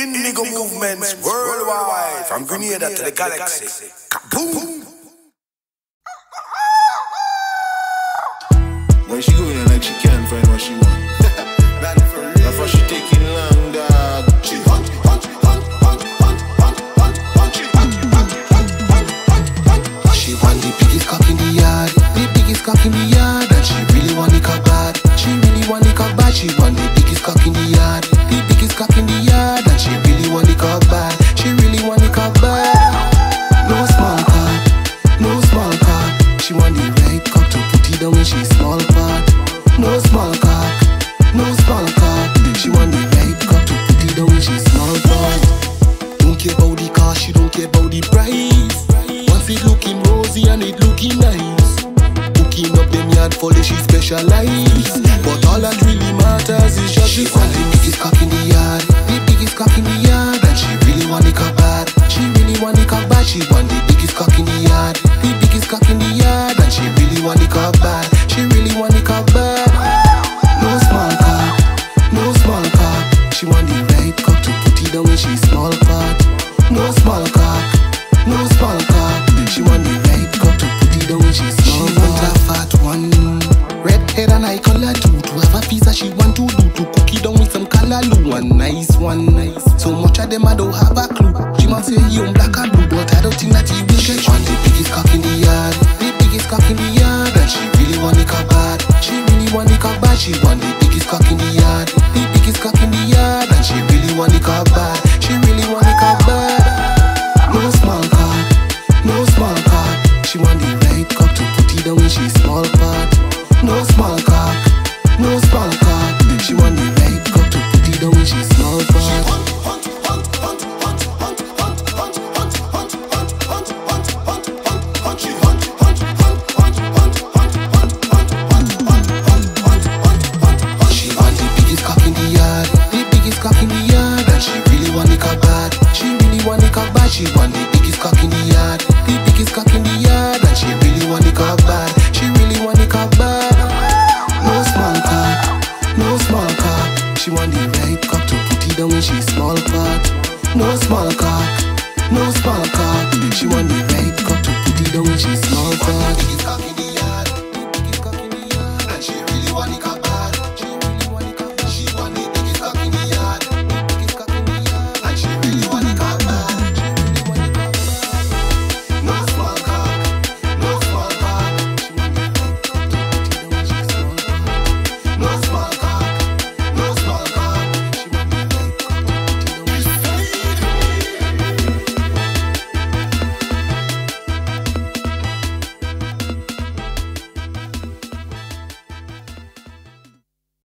Indigo movements worldwide, from Grenada to the galaxy. Kaboom! When she going she don't care about the price. Once it looking rosy and it looking nice. Hooking up them yard for the she specialize. But all that really matters is just she want the biggest cock in the yard, the biggest cock in the yard, and she really want the cock bad. She really want the cock bad. She want the biggest cock in the yard, the biggest cock in the yard, and she really want the cock bad. She really want the cock bad. No small cock, no small cock. She want the right cock to put it down when she small cock. She want the right cock to put it down she small She want a fat one, red head and eye color too. To have a piece that she want to do to cook it down with some callaloo. One nice, one nice. So much of them I don't have a clue. She must say you on black and blue, but I don't think that he will get. She want the biggest cock in the yard, the biggest cock in the yard, and she really want the cock bad. She really want the cock bad. She want the biggest cock in the yard, the biggest cock in the She want the right cock to put it down when she small part. She want the biggest cock in the yard, the biggest cock in the yard, and she really want the cock bad. She really want the cock bad. She want the right cock to put it down when she small part. No small cock, no small cock. She want the